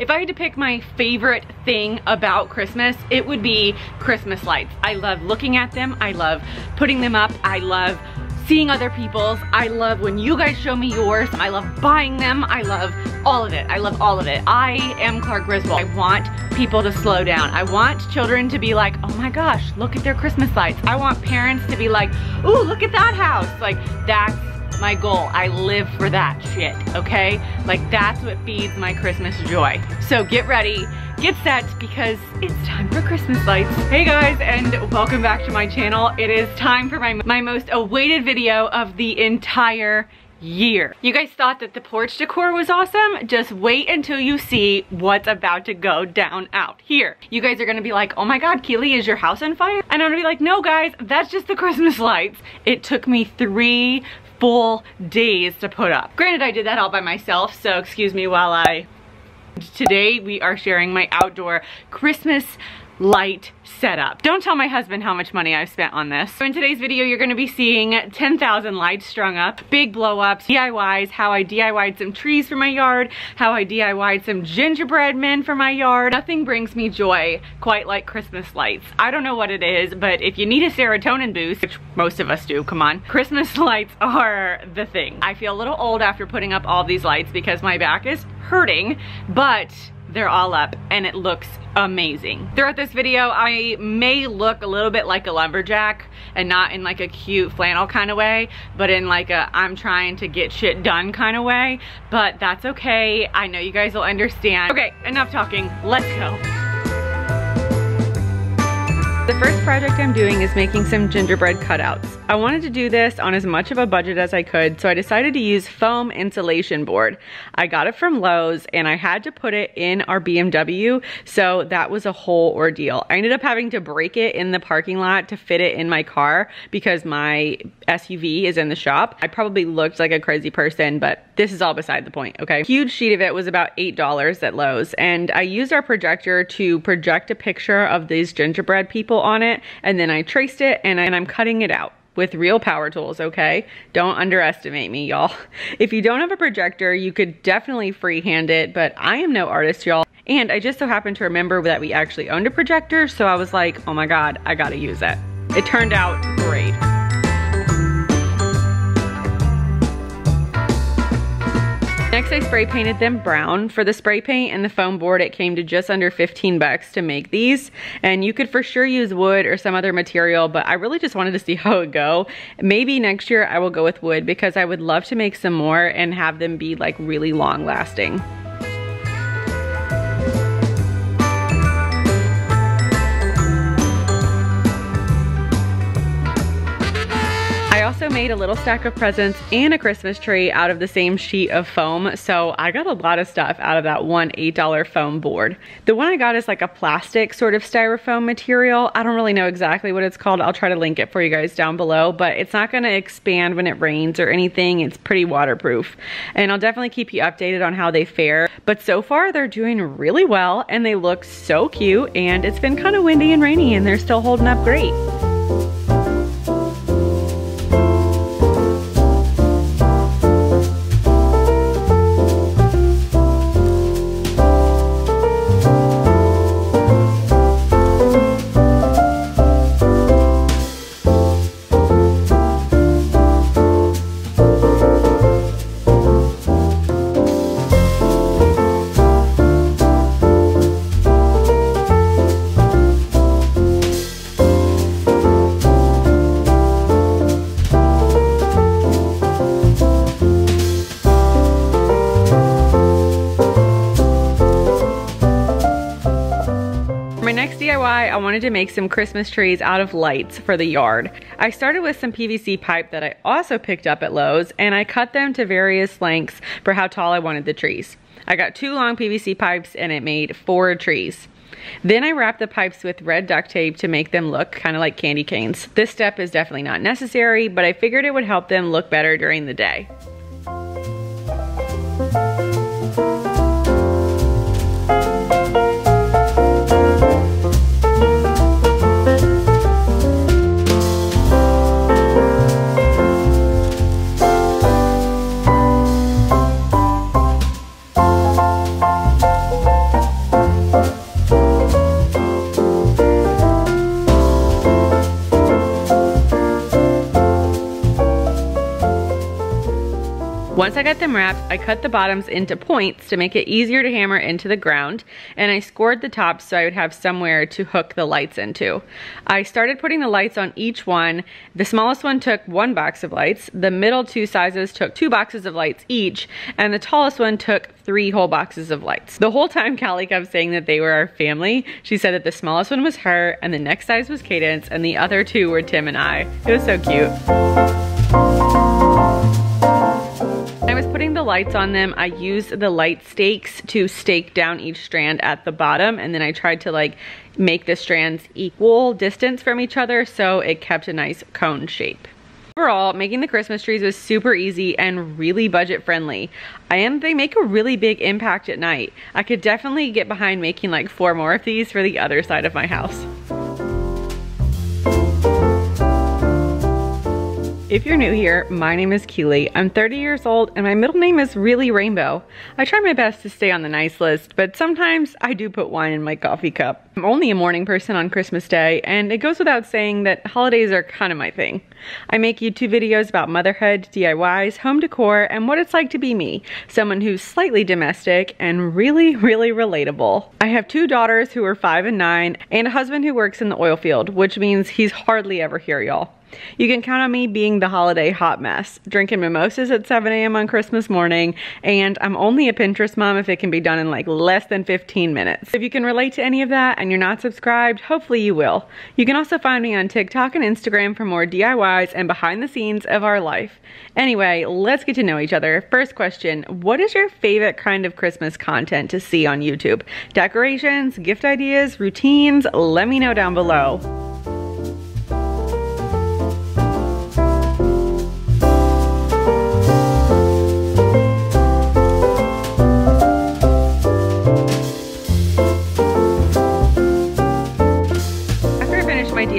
If I had to pick my favorite thing about Christmas, it would be Christmas lights. I love looking at them. I love putting them up. I love seeing other people's. I love when you guys show me yours. I love buying them. I love all of it. I love all of it. I am Clark Griswold. I want people to slow down. I want children to be like, oh my gosh, look at their Christmas lights. I want parents to be like, ooh, look at that house. Like that's my goal. I live for that shit, okay? Like that's what feeds my Christmas joy. So get ready, get set, because it's time for Christmas lights. Hey guys, and welcome back to my channel. It is time for my, my most awaited video of the entire year. You guys thought that the porch decor was awesome? Just wait until you see what's about to go down out here. You guys are gonna be like, oh my God, Kilee, is your house on fire? And I'm gonna be like, no guys, that's just the Christmas lights. It took me three full days to put up. Granted, I did that all by myself, so excuse me while I... Today, we are sharing my outdoor Christmas light setup. Don't tell my husband how much money I've spent on this. So in today's video, you're gonna be seeing 10,000 lights strung up, big blow ups, DIYs, how I DIY'd some trees for my yard, how I DIY'd some gingerbread men for my yard. Nothing brings me joy quite like Christmas lights. I don't know what it is, but if you need a serotonin boost, which most of us do, come on, Christmas lights are the thing. I feel a little old after putting up all these lights because my back is hurting, but they're all up and it looks amazing. Throughout this video, I may look a little bit like a lumberjack and not in like a cute flannel kind of way, but in like a I'm trying to get shit done kind of way, but that's okay. I know you guys will understand. Okay, enough talking, let's go. The first project I'm doing is making some gingerbread cutouts. I wanted to do this on as much of a budget as I could, so I decided to use foam insulation board. I got it from Lowe's and I had to put it in our BMW, so that was a whole ordeal. I ended up having to break it in the parking lot to fit it in my car because my SUV is in the shop. I probably looked like a crazy person, but this is all beside the point, okay? Huge sheet of it was about $8 at Lowe's, and I used our projector to project a picture of these gingerbread people on it and then I traced it and, I, and I'm cutting it out with real power tools, okay? Don't underestimate me, y'all. If you don't have a projector, you could definitely freehand it, but I am no artist, y'all. And I just so happened to remember that we actually owned a projector, so I was like, oh my God, I gotta use it. It turned out great. Next, I spray painted them brown. For the spray paint and the foam board, it came to just under 15 bucks to make these. And you could for sure use wood or some other material, but I really just wanted to see how it go. Maybe next year I will go with wood because I would love to make some more and have them be like really long lasting. Made a little stack of presents and a Christmas tree out of the same sheet of foam. So I got a lot of stuff out of that one $8 foam board. The one I got is like a plastic sort of styrofoam material. I don't really know exactly what it's called. I'll try to link it for you guys down below, but it's not gonna expand when it rains or anything. It's pretty waterproof. And I'll definitely keep you updated on how they fare. But so far they're doing really well and they look so cute and it's been kind of windy and rainy and they're still holding up great. Wanted to make some Christmas trees out of lights for the yard. I started with some PVC pipe that I also picked up at Lowe's and I cut them to various lengths for how tall I wanted the trees. I got two long PVC pipes and it made four trees. Then I wrapped the pipes with red duct tape to make them look kind of like candy canes. This step is definitely not necessary, but I figured it would help them look better during the day. Once I got them wrapped, I cut the bottoms into points to make it easier to hammer into the ground, and I scored the tops so I would have somewhere to hook the lights into. I started putting the lights on each one. The smallest one took one box of lights, the middle two sizes took two boxes of lights each, and the tallest one took three whole boxes of lights. The whole time Callie kept saying that they were our family, she said that the smallest one was her, and the next size was Cadence, and the other two were Tim and I. It was so cute. Putting the lights on them, I used the light stakes to stake down each strand at the bottom and then I tried to like make the strands equal distance from each other so it kept a nice cone shape. Overall, making the Christmas trees was super easy and really budget friendly. And they make a really big impact at night. I could definitely get behind making like four more of these for the other side of my house. If you're new here, my name is Kilee. I'm 30 years old and my middle name is really Rainbow. I try my best to stay on the nice list, but sometimes I do put wine in my coffee cup. I'm only a morning person on Christmas Day, and it goes without saying that holidays are kind of my thing. I make YouTube videos about motherhood, DIYs, home decor, and what it's like to be me, someone who's slightly domestic and really, really relatable. I have two daughters who are five and nine, and a husband who works in the oil field, which means he's hardly ever here, y'all. You can count on me being the holiday hot mess, drinking mimosas at 7 a.m. on Christmas morning, and I'm only a Pinterest mom if it can be done in like less than 15 minutes. If you can relate to any of that and you're not subscribed, hopefully you will. You can also find me on TikTok and Instagram for more DIYs and behind the scenes of our life. Anyway, let's get to know each other. First question, what is your favorite kind of Christmas content to see on YouTube? Decorations, gift ideas, routines? Let me know down below.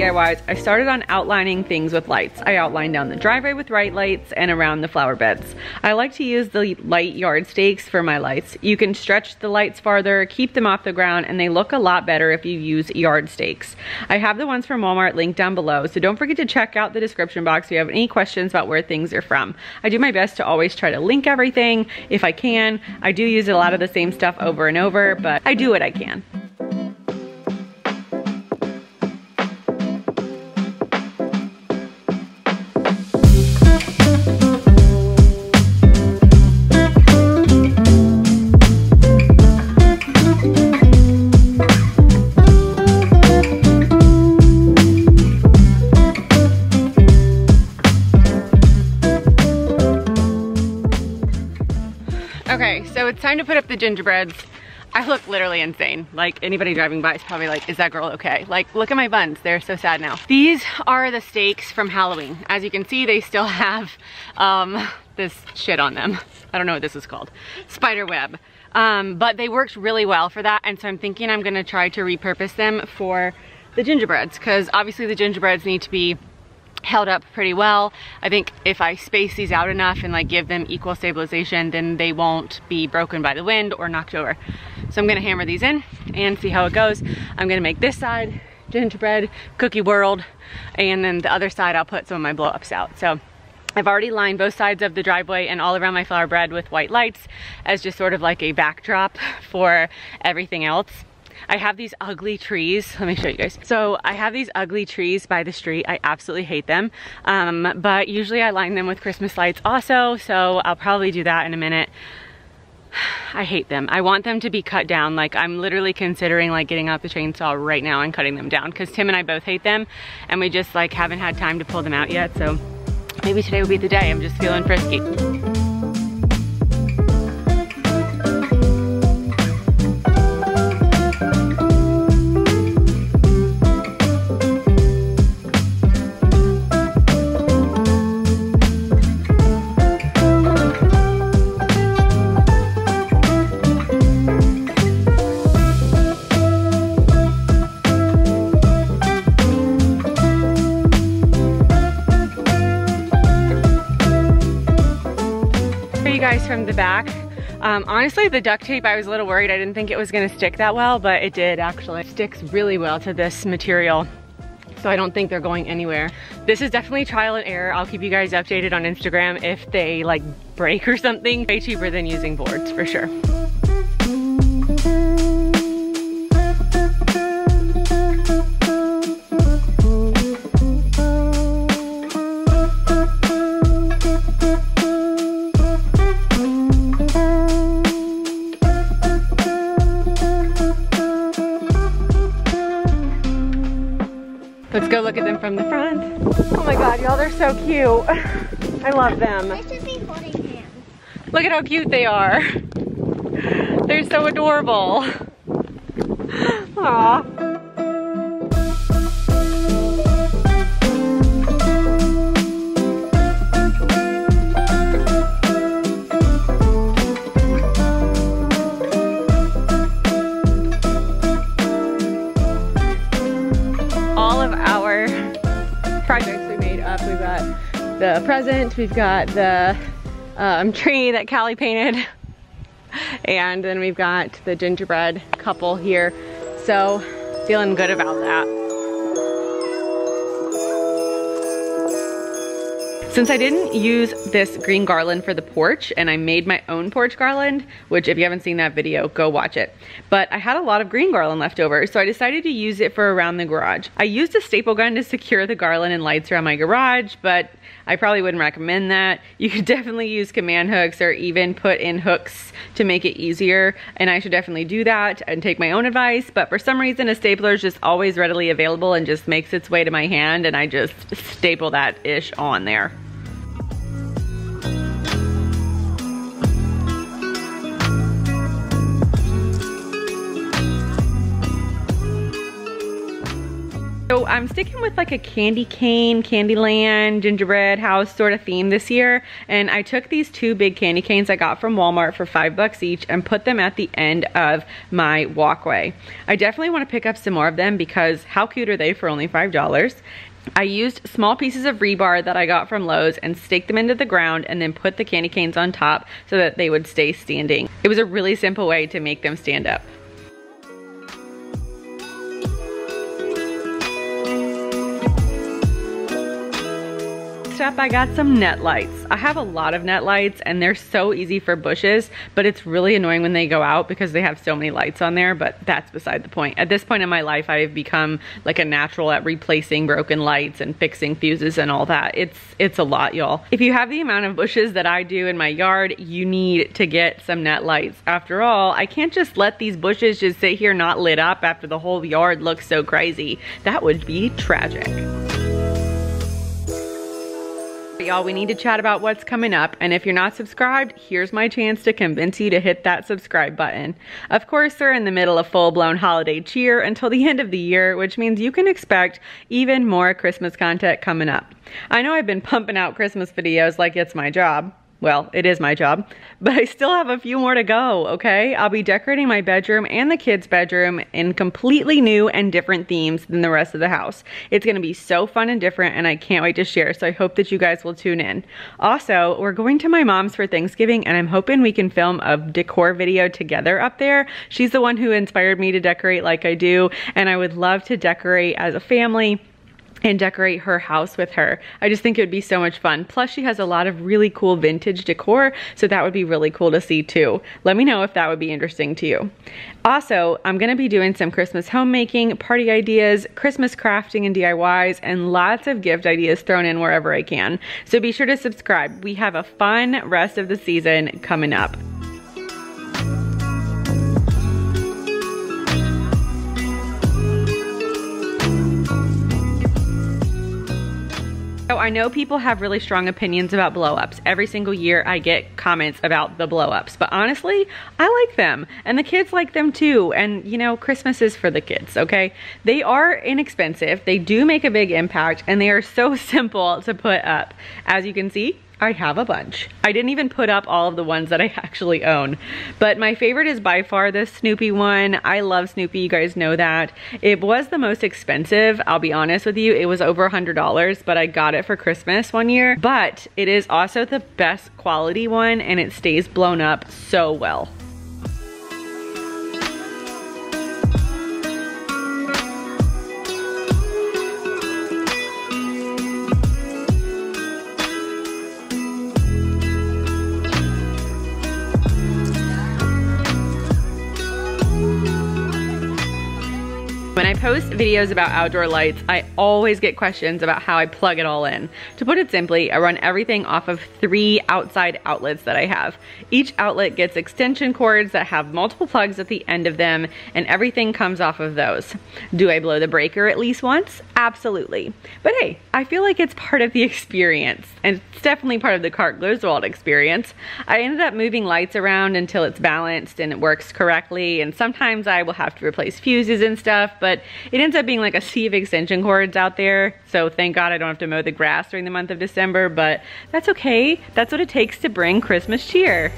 DIYs, I started on outlining things with lights. I outlined down the driveway with right lights and around the flower beds. I like to use the light yard stakes for my lights. You can stretch the lights farther, keep them off the ground, and they look a lot better if you use yard stakes. I have the ones from Walmart linked down below, so don't forget to check out the description box if you have any questions about where things are from. I do my best to always try to link everything if I can. I do use a lot of the same stuff over and over, but I do what I can. Time to put up the gingerbreads. I look literally insane. Like anybody driving by is probably like, is that girl okay? Like look at my buns, they're so sad now. These are the stakes from Halloween. As you can see, they still have um, this shit on them. I don't know what this is called. Spider web. Um, but they worked really well for that. And so I'm thinking I'm gonna try to repurpose them for the gingerbreads because obviously the gingerbreads need to be held up pretty well. I think if I space these out enough and like give them equal stabilization, then they won't be broken by the wind or knocked over. So I'm gonna hammer these in and see how it goes. I'm gonna make this side gingerbread, cookie world, and then the other side I'll put some of my blow ups out. So I've already lined both sides of the driveway and all around my flower bed with white lights as just sort of like a backdrop for everything else. I have these ugly trees. Let me show you guys. So I have these ugly trees by the street. I absolutely hate them. Um, but usually I line them with Christmas lights also. So I'll probably do that in a minute. I hate them. I want them to be cut down. Like I'm literally considering like getting out the chainsaw right now and cutting them down because Tim and I both hate them and we just like haven't had time to pull them out yet. So maybe today will be the day. I'm just feeling frisky. From the back. Um, honestly, the duct tape, I was a little worried. I didn't think it was gonna stick that well, but it did actually. It sticks really well to this material. So I don't think they're going anywhere. This is definitely trial and error. I'll keep you guys updated on Instagram if they like break or something. Way cheaper than using boards for sure. Let's go look at them from the front. Oh my God, y'all, they're so cute. I love them. Look at how cute they are. They're so adorable. Aww. Present, we've got the um, tree that Callie painted, and then we've got the gingerbread couple here. So feeling good about that. Since I didn't use this green garland for the porch and I made my own porch garland, which if you haven't seen that video, go watch it. But I had a lot of green garland left over, so I decided to use it for around the garage. I used a staple gun to secure the garland and lights around my garage, but I probably wouldn't recommend that. You could definitely use command hooks or even put in hooks to make it easier, and I should definitely do that and take my own advice, but for some reason a stapler is just always readily available and just makes its way to my hand, and I just staple that ish on there. So I'm sticking with like a candy cane, Candyland, gingerbread house sort of theme this year. And I took these two big candy canes I got from Walmart for five bucks each and put them at the end of my walkway. I definitely want to pick up some more of them because how cute are they for only $5? I used small pieces of rebar that I got from Lowe's and staked them into the ground and then put the candy canes on top so that they would stay standing. It was a really simple way to make them stand up. Next up, I got some net lights. I have a lot of net lights and they're so easy for bushes, but it's really annoying when they go out because they have so many lights on there, but that's beside the point. At this point in my life, I've become like a natural at replacing broken lights and fixing fuses and all that. It's, it's a lot, y'all. If you have the amount of bushes that I do in my yard, you need to get some net lights. After all, I can't just let these bushes just sit here not lit up after the whole yard looks so crazy. That would be tragic y'all, we need to chat about what's coming up. And if you're not subscribed, here's my chance to convince you to hit that subscribe button. Of course, we're in the middle of full-blown holiday cheer until the end of the year, which means you can expect even more Christmas content coming up. I know I've been pumping out Christmas videos like it's my job. Well, it is my job, but I still have a few more to go, okay? I'll be decorating my bedroom and the kids' bedroom in completely new and different themes than the rest of the house. It's gonna be so fun and different and I can't wait to share, so I hope that you guys will tune in. Also, we're going to my mom's for Thanksgiving and I'm hoping we can film a decor video together up there. She's the one who inspired me to decorate like I do and I would love to decorate as a family and decorate her house with her. I just think it would be so much fun. Plus she has a lot of really cool vintage decor, so that would be really cool to see too. Let me know if that would be interesting to you. Also, I'm gonna be doing some Christmas homemaking, party ideas, Christmas crafting and DIYs, and lots of gift ideas thrown in wherever I can. So be sure to subscribe. We have a fun rest of the season coming up. So I know people have really strong opinions about blow-ups. Every single year I get comments about the blow-ups, but honestly, I like them and the kids like them too. And you know, Christmas is for the kids, okay? They are inexpensive, they do make a big impact, and they are so simple to put up. As you can see, I have a bunch. I didn't even put up all of the ones that I actually own. But my favorite is by far the Snoopy one. I love Snoopy, you guys know that. It was the most expensive, I'll be honest with you. It was over a $100, but I got it for Christmas one year. But it is also the best quality one and it stays blown up so well. Post videos about outdoor lights, I always get questions about how I plug it all in. To put it simply, I run everything off of three outside outlets that I have. Each outlet gets extension cords that have multiple plugs at the end of them, and everything comes off of those. Do I blow the breaker at least once? Absolutely. But hey, I feel like it's part of the experience, and it's definitely part of the Clark Griswold experience. I ended up moving lights around until it's balanced and it works correctly, and sometimes I will have to replace fuses and stuff, but it ends up being like a sea of extension cords out there. So thank God I don't have to mow the grass during the month of December, but that's okay. That's what it takes to bring Christmas cheer.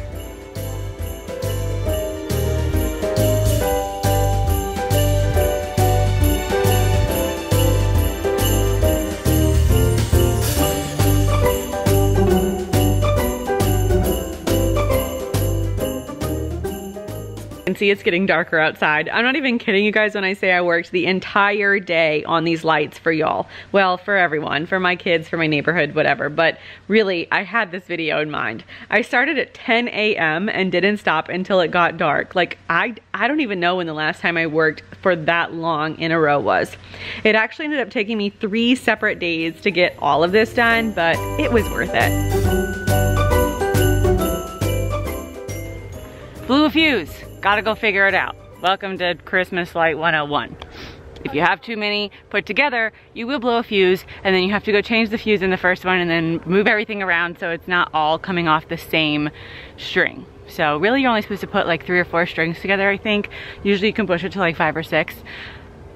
See it's getting darker outside. I'm not even kidding you guys when I say I worked the entire day on these lights for y'all. Well, for everyone, for my kids, for my neighborhood, whatever. But really, I had this video in mind. I started at 10 a.m. and didn't stop until it got dark. Like, I, I don't even know when the last time I worked for that long in a row was. It actually ended up taking me three separate days to get all of this done, but it was worth it. A fuse. Gotta go figure it out. Welcome to Christmas Light 101. If you have too many put together, you will blow a fuse and then you have to go change the fuse in the first one and then move everything around so it's not all coming off the same string. So really you're only supposed to put like three or four strings together, I think. Usually you can push it to like five or six,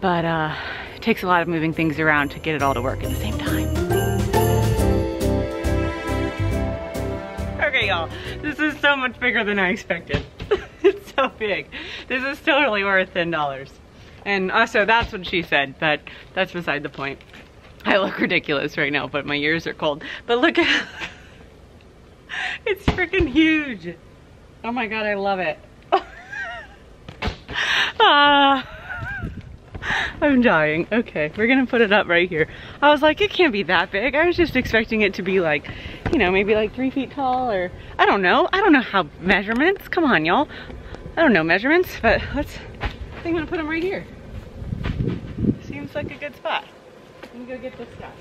but uh, it takes a lot of moving things around to get it all to work at the same time. Okay y'all, this is so much bigger than I expected. so big. This is totally worth $10. And also, that's what she said, but that's beside the point. I look ridiculous right now, but my ears are cold. But look at It's freaking huge. Oh my god, I love it. ah. I'm dying. Okay, we're gonna put it up right here. I was like, it can't be that big. I was just expecting it to be like, you know, maybe like three feet tall or, I don't know. I don't know how measurements. Come on, y'all. I don't know measurements, but let's, I think I'm gonna put them right here. Seems like a good spot. Me go get this stuff.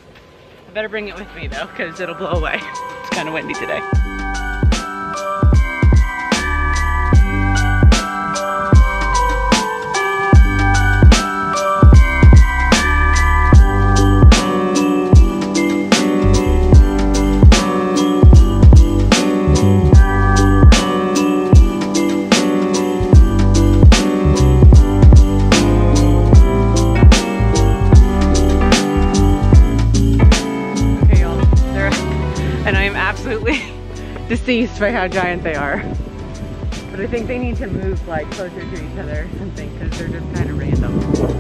I better bring it with me though, because it'll blow away. It's kind of windy today. By how giant they are. But I think they need to move like closer to each other or something because they're just kind of random.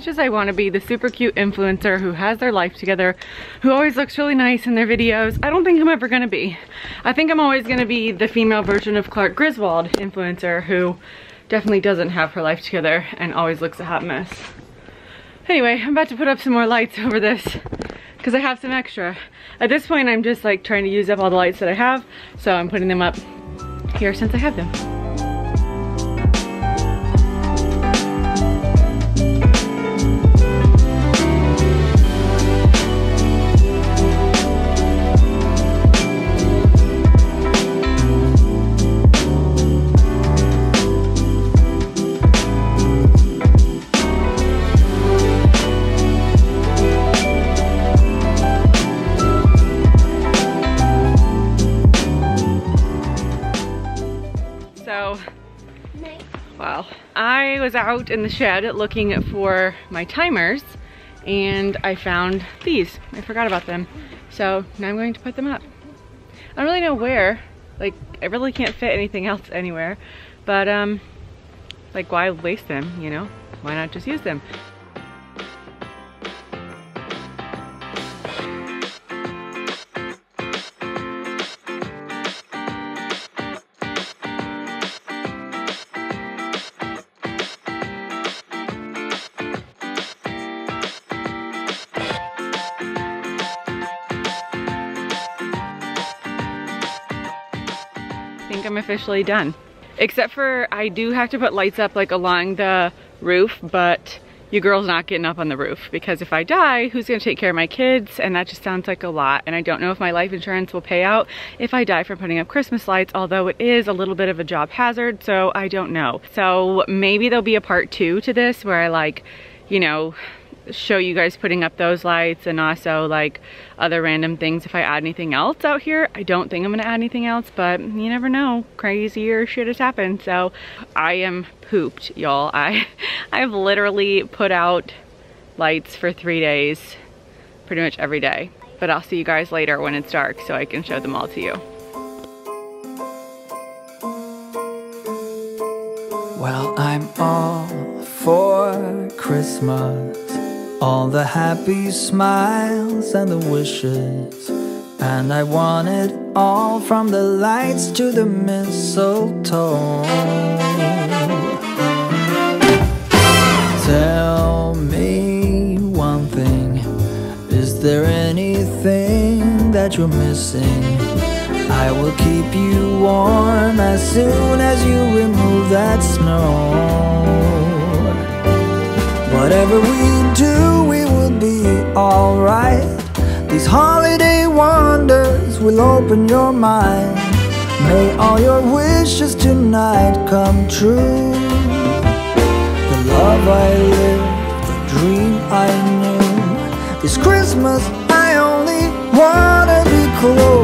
Much as I want to be the super cute influencer who has their life together, who always looks really nice in their videos, I don't think I'm ever to be. I think I'm always to be the female version of Clark Griswold influencer who definitely doesn't have her life together and always looks a hot mess. Anyway, I'm about to put up some more lights over this because I have some extra. At this point, I'm just like trying to use up all the lights that I have, so I'm putting them up here since I have them. Was out in the shed looking for my timers and I found these. I forgot about them. So now I'm going to put them up. I don't really know where. Like, I really can't fit anything else anywhere. But, um, Like why waste them, you know? Why not just use them? Think I'm officially done. Except for I do have to put lights up like along the roof, but your girl's not getting up on the roof because if I die, who's gonna take care of my kids? And that just sounds like a lot. And I don't know if my life insurance will pay out if I die from putting up Christmas lights, although it is a little bit of a job hazard, so I don't know. So maybe there'll be a part two to this where I like, you know, show you guys putting up those lights and also like other random things if I add anything else out here. I don't think I'm gonna add anything else, but you never know. Crazier shit has happened. So I am pooped, y'all. I, I've literally put out lights for three days, pretty much every day. But I'll see you guys later when it's dark so I can show them all to you. Well, I'm all for Christmas all the happy smiles and the wishes. And I want it all from the lights to the mistletoe. Tell me one thing. Is there anything that you're missing? I will keep you warm as soon as you remove that snow Whatever we do, we will be alright. These holiday wonders will open your mind. May all your wishes tonight come true. The love I lived, the dream I knew. This Christmas, I only wanna be close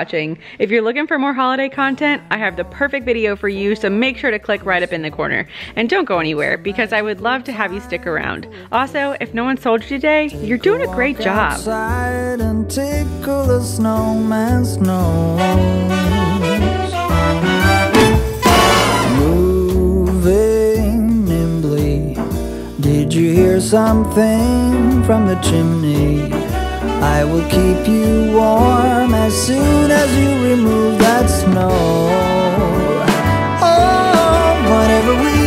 watching. If you're looking for more holiday content, I have the perfect video for you, so make sure to click right up in the corner. And don't go anywhere, because I would love to have you stick around. Also, if no one sold you today, you're doing a great job. Did you hear something from the chimney? I will keep you warm as soon as you remove that snow. Oh, whatever we